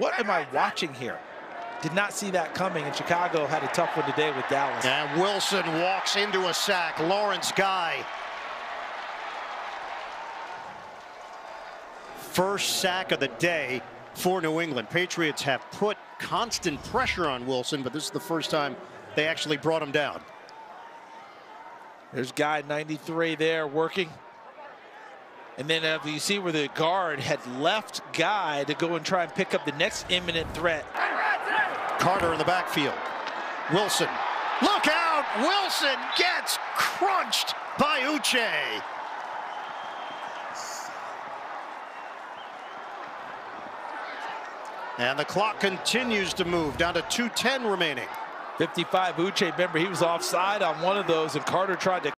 what am I watching here? Did not see that coming, and Chicago had a tough one today with Dallas. And Wilson walks into a sack. Lawrence Guy. First sack of the day for New England. Patriots have put constant pressure on Wilson, but this is the first time they actually brought him down. There's Guy 93 there working. And then uh, you see where the guard had left Guy to go and try and pick up the next imminent threat. Carter in the backfield. Wilson. Look out! Wilson gets crunched by Uche. And the clock continues to move down to 2.10 remaining. 55 Uche, remember he was offside on one of those and Carter tried to